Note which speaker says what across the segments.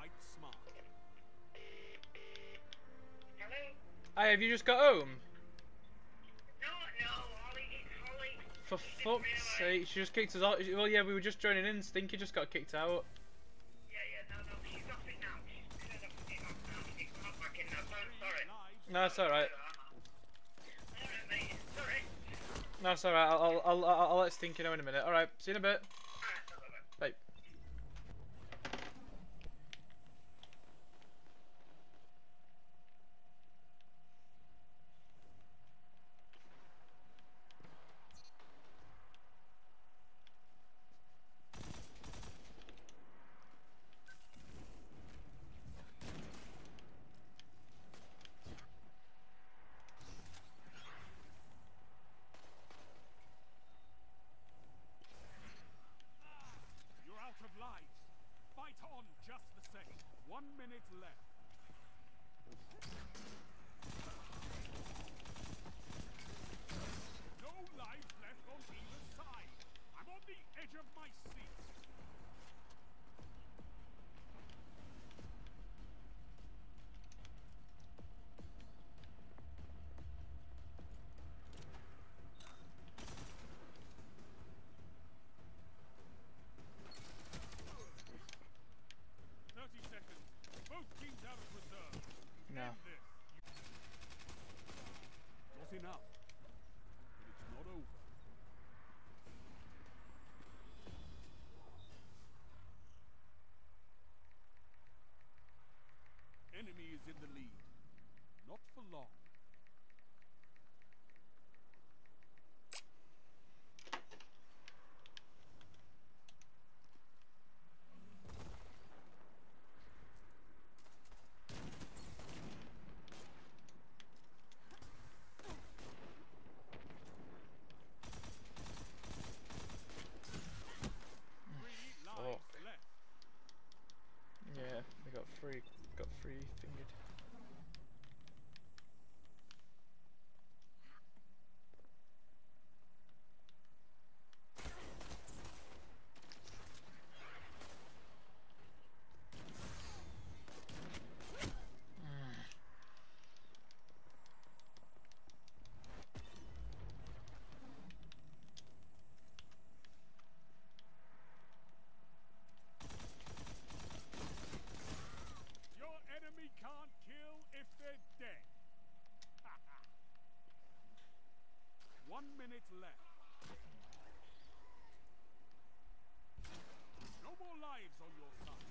Speaker 1: Fight smart. Hello? Hey, have you just got home?
Speaker 2: No, no, Holly, Holly.
Speaker 1: For fuck's sake, she just kicked us out. Well, yeah, we were just joining in. Stinky just got kicked out.
Speaker 2: No, that's
Speaker 1: No, it's alright.
Speaker 2: Sorry.
Speaker 1: No, it's alright. I'll, I'll, I'll, I'll let Stinky know in a minute. Alright, see you in a bit.
Speaker 3: Edge of my seat. Enemy is in the lead. Not for long. Three lives
Speaker 1: Fuck.
Speaker 3: left.
Speaker 1: Yeah, we got free. Got free fingered.
Speaker 3: Your enemy can't kill if they're dead. One minute left. No more lives on your side.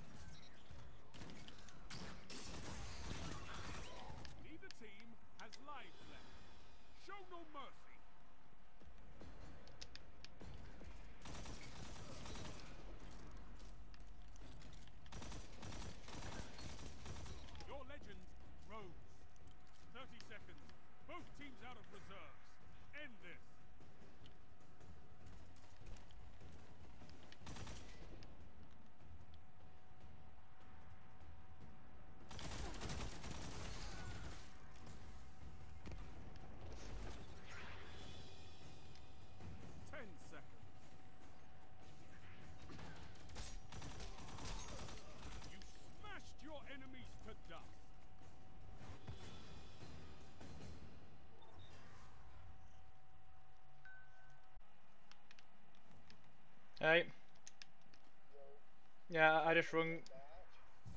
Speaker 1: Yeah, I just rung.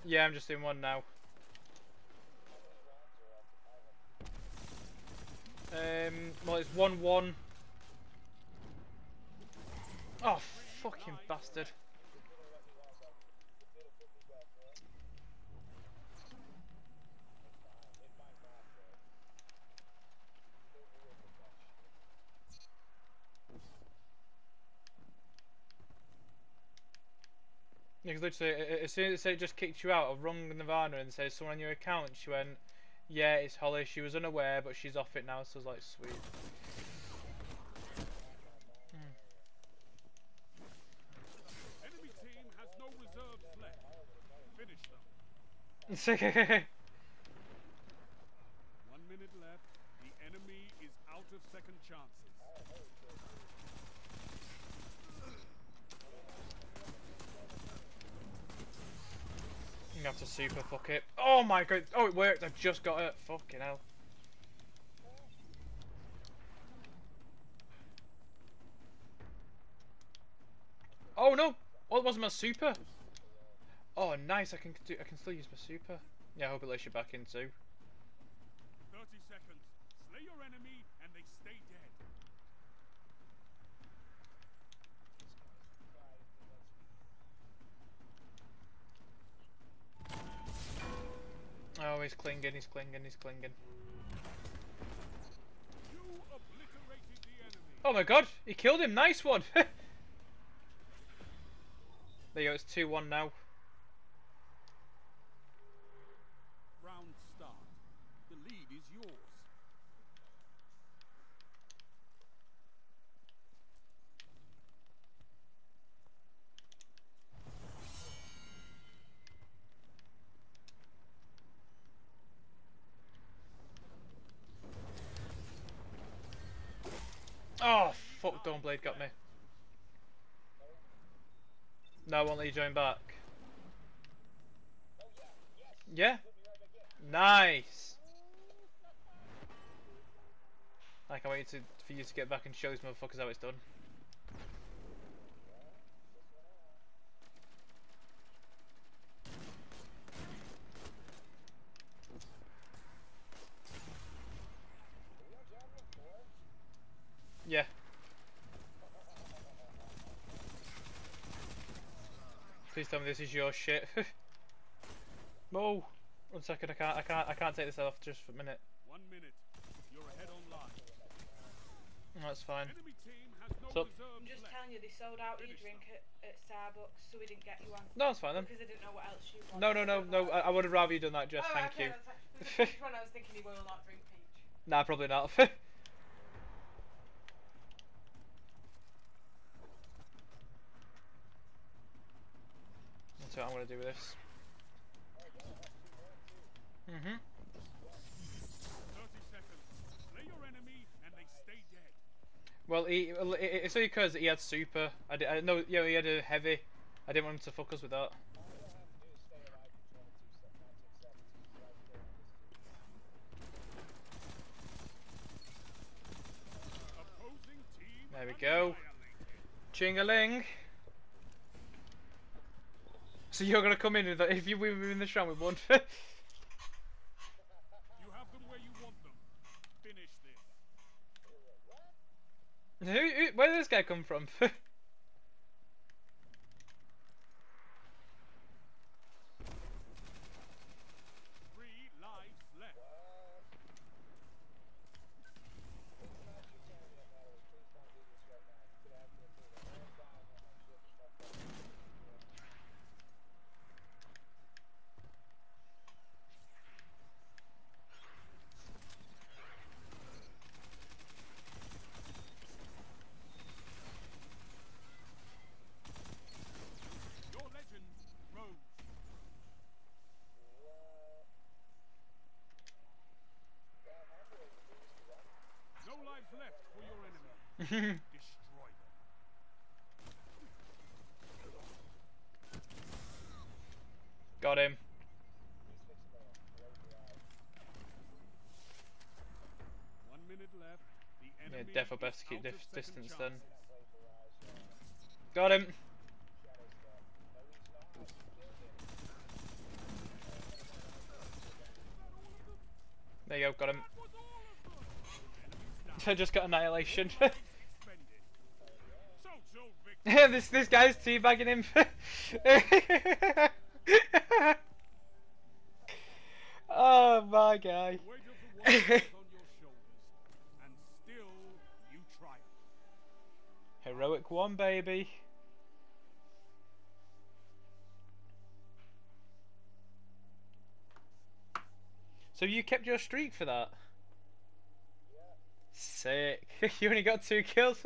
Speaker 1: Yeah, I'm just in one now. Um, well, it's one one. Oh, fucking bastard! Yeah, 'cause literally, as soon as it just kicked you out, I rung Nirvana and said someone on your account. She went, "Yeah, it's Holly. She was unaware, but she's off it now." So I was like, "Sweet."
Speaker 3: Enemy
Speaker 1: I have to super fuck it. Oh my god. Oh, it worked. I've just got it. Fucking hell. Oh no! Well, it wasn't my super. Oh, nice. I can do. I can still use my super. Yeah, I hope it lets you back in too.
Speaker 3: Thirty seconds. Slay your enemy, and they stay dead.
Speaker 1: Oh, he's clinging. He's clinging. He's clinging. Oh my god! He killed him. Nice one. there you go. It's two one now.
Speaker 3: Round start. The lead is yours.
Speaker 1: Oh Dawnblade got me. No, I won't let you join back. Yeah. Nice. I can't wait to, for you to get back and show these motherfuckers how it's done. Yeah. Please tell me this is your shit. Mo, one second. I can't. I can't. I can't take this off just for a minute.
Speaker 3: One minute. You're ahead on line.
Speaker 1: Oh, That's fine.
Speaker 3: Enemy team no
Speaker 1: So-
Speaker 4: I'm just
Speaker 3: left.
Speaker 4: telling you, they sold out your drink at, at Starbucks, so we didn't get you one.
Speaker 1: No, it's fine then.
Speaker 4: Because I didn't know what else you wanted.
Speaker 1: No, no, no, no. I, I would have rather you done that, Jess.
Speaker 4: Oh,
Speaker 1: Thank
Speaker 4: okay,
Speaker 1: you.
Speaker 4: that's actually- one I was thinking he will not drink peach.
Speaker 1: Nah, probably not. That's what I'm gonna do with this. Mhm.
Speaker 3: 30 seconds. Slay your enemy and they stay dead.
Speaker 1: Well, he, well, it's only because he had super. I did. I know. Yeah, he had a heavy. I didn't want him to fuck us with that. There we go. Chingaling. So you're gonna come in with if you win in this round with one.
Speaker 3: You have them where you want them. Finish this.
Speaker 1: who, who, where did this guy come from?
Speaker 3: Three lives left. Your legend rose. No lives left for your enemy. Destroy them.
Speaker 1: Got him.
Speaker 3: One minute left. The
Speaker 1: Yeah, defo best to keep
Speaker 3: out
Speaker 1: dif
Speaker 3: of
Speaker 1: distance then. Got him. There you go, got him. I just got annihilation. this this guy's teabagging him. oh my guy.
Speaker 3: The weight of the world is on your shoulders, and still you triumph.
Speaker 1: Heroic one, baby. So you kept your streak for that? Sick. you only got two kills.